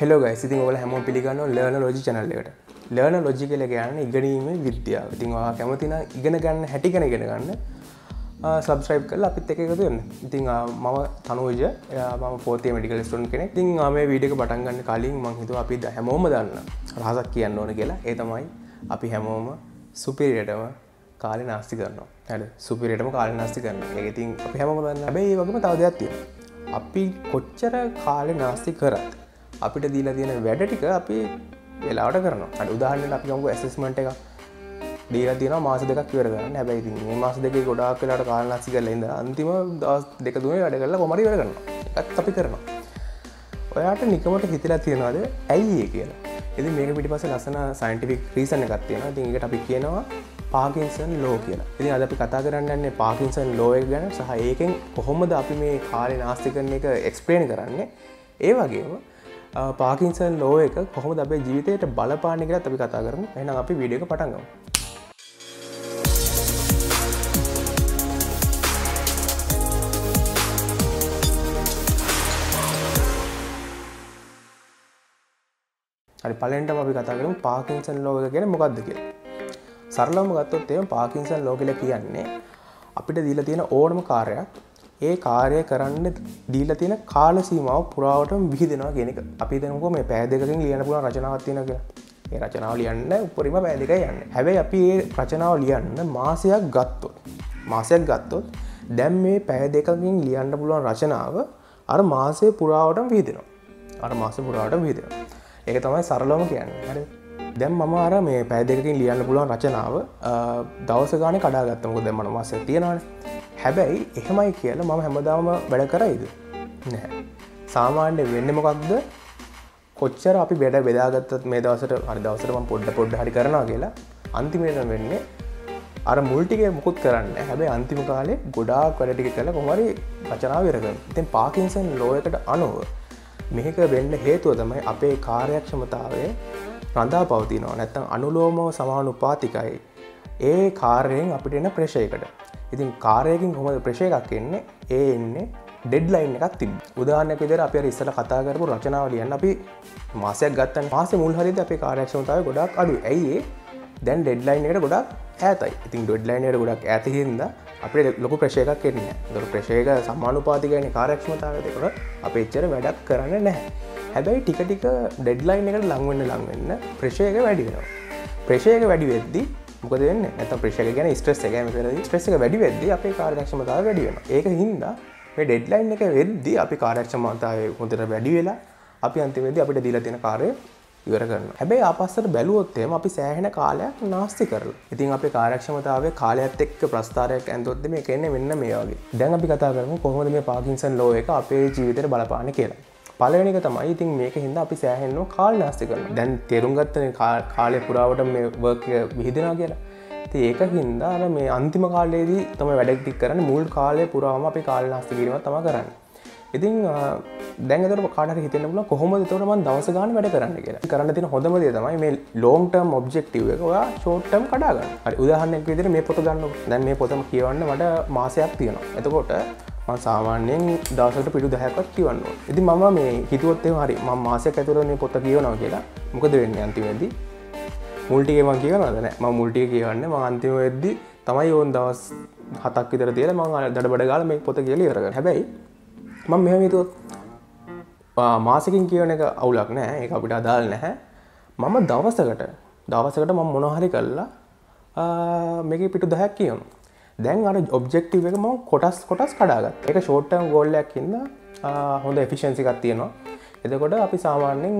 Hello ගයි සිතින් ඔල හැම පිළිගන්න ලර්න ලෝජි චනල්ලට ලර්න ලොජි කල ගන්න ඉගනීම විද්‍යාව. ඉතින් වා කැමතින ඉගෙන ගන්න හැටිකන ගෙන ගන්න සබස්්‍රයිප් කල අපිත් එක එකතුන්න ඉතින් මම තනුවජ ම පෝතේ මඩිකල් ස්ටන් කෙනෙ තින් මේ වීඩික පටන්ගන්න කලින් මංහිතු අපි ද හැමෝම දන්න රහසක් කියන්න ඕන කියලා. ඒ තමයි අපි හැමෝම සුපිරියටම කාලි නාස්ති කරන්න හැට සුපිරියටම කාලි නාස්ති කරන්න එකතින් අපි හැමම දන්න හැබයි වගේම තවදයක්තිය අපි කොච්චර කාලෙ නාස්ති කරත් අපිට දීලා තියෙන වැඩ ටික අපි වෙලාට කරන අට උදාහන්න අපි ගමු ඇසස්මට එක දීලා තියෙන මාස දෙකක් වරගන්න හැබැයි මේ මාස දෙක ගොඩක් කලාට කාලනාසි කරලෙද අන්තිම දස් දෙක දුවේ වැඩ කරලා කොමරි වැඩගන්න එකත් අපි කරනවා. ඔයාට නිකමට හිතලා තියෙනවාද ඇයි ඒ කියලා? එති මේක පිටි පස ලසන සයින්ටිෆික් රීසන එකක් තියෙන තිකට අපි කියනවා පාකින්සන් ලෝ කියලා. ඉති අද අපි කතා කරන්නන්නේ පාකින්සන් ලෝය ගැන. සහ ඒකෙන් කොහොමද අපි මේ කාලය නාස්ති කරන එක එක්ස්පේන් කරන්නේ? ඒ වගේම පාකින්සන් ලෝ එක කොහොම අපේ ජීවිතයට බලපානි කියලා අපි කතා කරන එන අපි විඩියක පටන්ගම් හරි පලෙන්ට අපි කතා කරම පාකින්සන් ලෝක ගැන මොකක්ද කිය සරලම ගත්තොත් එම පාකින්සන් ලෝකල කියන්නේ අපිට දීල තියෙන ඕනම කාරයක් ඒ කාරය කරන්න දීල තියෙන කාල සීමාව පුරාවට විහිදෙනවා ගෙනක අපි දෙනක මේ පෑදකින් ලියන පුළ රචනාවත්තියන කියලා. ඒ රචනාව ලියන්න උපරිම පෑදික යන්න. හැබැයි අපි ඒ රචනාව ලියන්න මාසයක් ගත්තොත් මාසයක් ගත්තොත් දැම් මේ පෑ දෙකකින් ලියන්න පුළුවන් රචනාව අර මාසය පුරාවටම විහිදෙනවා. අර මාස පුරාවට විහිදෙනවා. ඒක තමයි සරලෝම කියන්න. හරි. දැම් මම අර මේ පෑදකින් ලියන්න පුළුවන් රචනාව දවස ගාන කඩාගත්තමක දෙමන මාස තියෙනවාන. හැබැයි එහෙමයි කියලා මම හැමදාම වැඩ කරයිද? නැහැ. සාමාන්‍ය වෙන්න මොකක්ද කොච්චර අපි වැඩ බෙදාගත්තත් මේ දවසට හරි දවසටම පොඩ්ඩ පොඩ්ඩ හරි කරනවා කියලා අන්තිමයට වෙන්නේ අර මුල්ටික මුකුත් කරන්න හැබැ අන්තිම කාලේ ගොඩාක් වැඩටික කළ කොමරි රචනාව වෙරගන්න ඉතින් පාකින්සන් ලෝයකට අනුව මෙහික වෙන්න හේතුව තමයි අපේ කාර්යක්ෂමතාවය රඳා පවතිනවා නැත්තම් අනුලෝමව සමානු පාතිකයි ඒ කාරයෙන් අපිට එන ප්‍රශයකට ඉතින් කාරයකින් කොමද ප්‍රශයකක් එන්නේ? ඒ එන්නේ ඩෙඩ්ලයින් එකක් තිබ උදාහනක විදර අප ඉස්සල කතා කරපු රචනාව ලියන්න අපි මාසයක් ගත්තන්. මාස මුල් හරිද අපේ කාරයක්ෂමතාව ගොඩක් අඩු ඇයිඒ දැන් ඩෙඩ්ලයින් එකට ගොඩක් ඇතයි ඉතින් ඩොඩ්ලයිනයට ගොඩක් ඇතිහින්ද අපේ ලොකු ප්‍රශයකක් කෙරන්න දොර ප්‍රශයක සම්මානු පාතිකයන කාරක්ෂමතාව දෙකට අප එච්චර වැඩක් කරන්න නැහැ. හැබැයි ටික ටික ඩෙඩ්ලයින් එකට ලංවෙන්න ලංවෙන්න ප්‍රශයක වැඩි වෙනවා. ප්‍රශයක වැඩි වෙද්දි මොකද වෙන්න? ඇත ප්‍රශක ගැන ස්ට්‍රෙස් එකම කර ස්ට්‍රෙස් එක වැඩි වෙද්දි අපේ කාරක්ෂමතාව වැඩි වෙන ඒක හින්දා මේ ඩෙඩ්ලයින් එක වෙද්දි අපි කාරක්ෂමතාව හොඳට වැඩි වෙලා අපි අන්තිමේද අපිට දීලා තියෙන කාරය ඉවර කරන හැබැයි අපස්සට බැලුවොත්තේම අපි සෑහෙන කාලයක් නාස්ති කරල. ඉතින් අප කාරක්ෂමතාව කාලයත් එක් ප්‍රස්ථාරයක් ඇන්තොත්ද මේ කෙන්නේ වෙන්න මේ වගේ. දැන් අපි කතා කරම කොහොද මේ පාකින්සන් ලෝ එක අපේ ජීවිතයට බලපාන කියලා. පලනික තමයි ඉතින් මේක හිද අපි සෑහෙන්නවා කාල් නාස්ති කරන දැන් තෙරුම් ගත්තන කාලය පුරාවට මේ වර්කය විහිදෙනවා කියලා. ඒක හින්දාර මේ අන්තිම කාලයේදී තම වැඩක්ටික් කරන මුල් කාලය පුරාම අපි කාල නාස්ති කිරීම තම කරන්න. ඉතින් දැන්තර කාට හිතන ල කොහොම තොරම දවස ගාන වැඩ කරන්න කියලා. කරන්න තින හොඳමද තමයි මේ ලෝන්ටම් ඔබ්ෙක්ටව එක ඔයා ෂෝට්ටම් කඩාගන්න උදාහන්නක් විදිර මේ පොත ගන්න දැන් මේ පොතම කියවන්න මට මාසයක් තියෙනවා. එතකොට සාමාන්‍යයෙන් දවසට පිටු දැහැපත් කියවන්න ඉති මම මේ හිතුවත්තේ හරි ම මාසයක් ඇතුරන්නේ පොත්ත කියවනවා කියලා මොකද වෙන්න අන්තිවෙදදි මුල්ටිකම කියවනදන ම මුල්ටිය කියවන්න ම අන්තිම වෙද්දි තමයි ඕන් දවස් හතක් විතර තියල ම දඩ බඩ ගාල මේ පොත කියලි කරග හැබැයි මං මෙහම හිතුවත් මාසකින් කියවන එක අවුලක් නෑ. ඒ අපිට අදාල් නැහැ. මම දවසකට දවසකට මම මොනහරි කල්ලා මේක පිටු දහැක් කියවුණු දැන් අර ඔබ්ෙක්ටව එක ම කොටස් කොටස් කඩාගත් එක ෂෝට්ටම් ගෝල්ලයක් ඉන්න හොඳ එෆිෂන්සිකක් තියෙනවා. එතකොට අපි සාමාන්‍යෙන්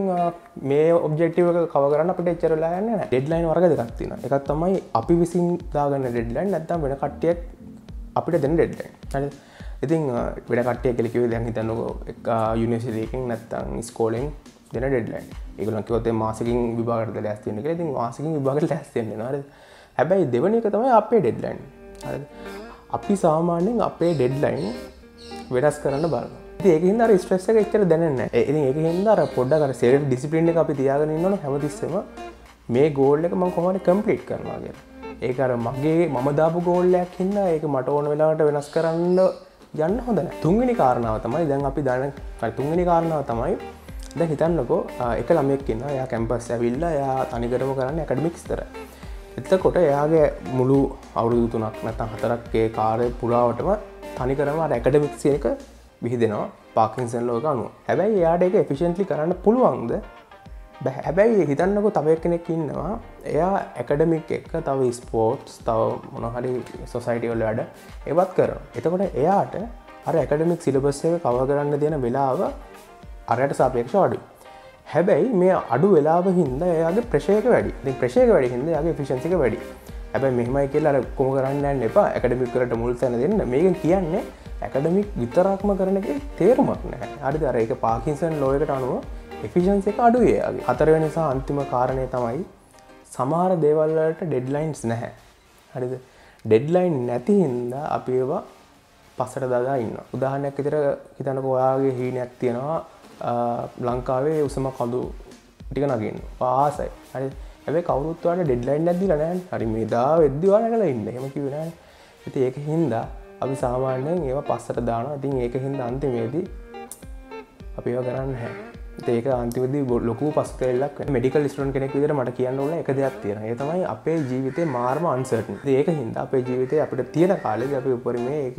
මේ ඔබ්ෙක්ටව කවරන්න අපට එච්චරලා යන්න ඩෙඩ්ලයින් වර්ග දෙකක් තින එකත් තමයි අපි විසින් දාගන්න ඩෙඩ්ලයින් නැත්තම් වෙන කට්ටියක් අපිට දෙන්න ඩෙඩ්ලයින් ඉතින් වැඩ කට්ටය කෙලෙකිව දැන් හිතන්නක යුනිසිදකින් නැත්තං ස්කෝලෙන් දෙන ඩෙඩ්ලයින් එකලන් කිවතේ මාසකින් විභාගට ලැස්තියන එක ඉතින් මාසකින් විභාගට ලැස්තියන්නේ නද? හැබැයි දෙවන එක තමයි අපේ ඩෙඩ්ලයින් අපි සාමාන්‍යෙන් අපේ ඩෙඩ්ලයින් වෙනස් කරන්න බලන්න ඒකහින්ද ස්ට්‍රෙස් එක එච්චර දැනන්න ඒ ඒක හින්දර පොඩ්ඩකට සෙල් ඩිසිපලින් එක අපි තියාගෙන ඉන්නන හැමතිස්සම. මේ ගෝල්ල එක මං කොමට කම්පලිට් කරවාගෙන ඒකර මගේ මම දාපු ගෝල්ලයක් හින්න ඒක මට ඕන වෙලාට වෙනස් කරන්න යන්න හොඳන තුන්ගනි කාරණාව තමයි දැන් අපි දන තුන්ගනි කාරණාව තමයි ද හිතන්නකෝ එක ළමෙක්කින්න යා කැම්පස් ඇවිල්ල යා තනිකරම කරන්න ඇකඩමික්ස් තර එතකොට එයාගේ මුළු අවුරුදු තුනක් නැතම් හතරක්ගේ කාරය පුරාවටම තනිකරම ඇකඩමික්ස එක විහිදෙනවා පාකින්සන් ලෝක අනුව. හැබැයි එයාට එක එෆිෂන්ටලි කරන්න පුළුවන්ද? හැබැයි හිතන්නකො තව කෙනෙක් ඉන්නවා. එයා ඇකඩමික් එක්ක තව ස්පෝට්ස් තව මොනහරි සොසයිටිවල් වැඩ එවත් කර එතකොට එයාට අර ඇකඩමික් සිලබස් එක කව කරන්න තියෙන වෙලාව අරයට සාපේක්ෂ අඩු හැබැයි මේ අඩු වෙලාව හින්ද එයාගේ ප්‍රශයක වැඩි. ප්‍රශයක වැඩි හිද යාගේ ෆිෂන්සික වැඩි. හැබැයි මෙහමයි කියලා කොම කරන්න එපා. ඇකඩමික් කරට මුල් තැන දෙන්න. මේක කියන්නේ ඇකඩමික් විතරක්ම කරනක තේරුමක් නෑ අඩි අර එක පාකින්සන් ලෝයකට අනුව එෆිෂන්ස එක අඩුවේයාගේ හතරව නිසා අන්තිම කාරණය තමයි සමහර දේවල්ලට ඩෙඩ්ලයින්ස් නැහැ. හරිද? ඩෙඩ්ලයින් නැති හින්ද අපි ඒවා පස්සට දදා ඉන්න උදාහනයක් විතර හිතනක ඔයාගේ හීනයක් තියෙනවා. ලංකාවේ උසම කඳු ටික නගන්න. පාසයි හරි. ඇැ කවරුත්වාට ඩෙඩ්ලයින් ඇදදි ලනෑන් හරි මේදා වෙද්දිවාන කල ඉන්න. හෙම කිවෙන ඇති ඒක හින්දා අපි සාමාන්‍යයෙන් ඒවා පස්සට දාන ඉතින් ඒක හින්ද අන්තිමේදී අපි ඒවා කරන්න හැ ඒක අන්තිවද ලොකු පස්කල්ලක් මෙඩිකල් ස්ටන් කෙනෙක් විදර මට කියන්න ඕන එක දෙයක් තියෙන ඒ තමයි අපේ ජීවිතය මාර්ම අන්සර්ටන් ඒක හින්ද අපේ ජීවිතය අපිට තියෙන කාලෙ අපි උපරීමේ ඒක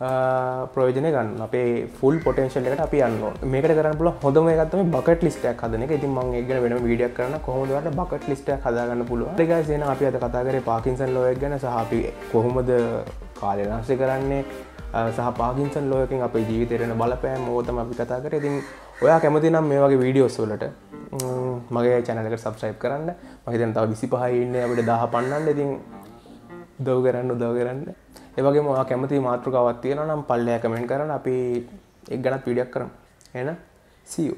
ප්‍රෝජනය ගන්න. අපේ ෆුල් පොටේශල් එකට අපි යන්න මේක කරන්න පුල හොඳම එකත්තම බකට ලිස්ටක් හදන එක. ඉතින් මං ඒගෙන වෙන විඩියක් කරන කොහොමදට බකට ලිස්ට හදාගන්න පුළුව එක සේන අපි අද කතා කරේ පාකින්සන් ලෝයක් ගැන. සහපි කොහොමද කාලය නාශය කරන්නේ සහ පාකින්සන් ලෝයකින් අප ජීවිතරෙන බලපෑම්? මෝතම අපි කතා කර. ඉතින් ඔයා කැමති නම් මේ වගේ වීඩියෝස්වලට මගේ චැනලකට සබ්සයිප් කරන්න. මහිතන් තව විසි පහයින්න අපට දහ පන්නන්න. ඉතින් දව් කරන්න උදව කරන්න. ඒවගේ මොවා කැමති මාතෘකාවත් තියෙන නම් පල්ලය කමෙන්ට කරන අපි එක් ගනත් පිඩියක් කරම්. එන සියු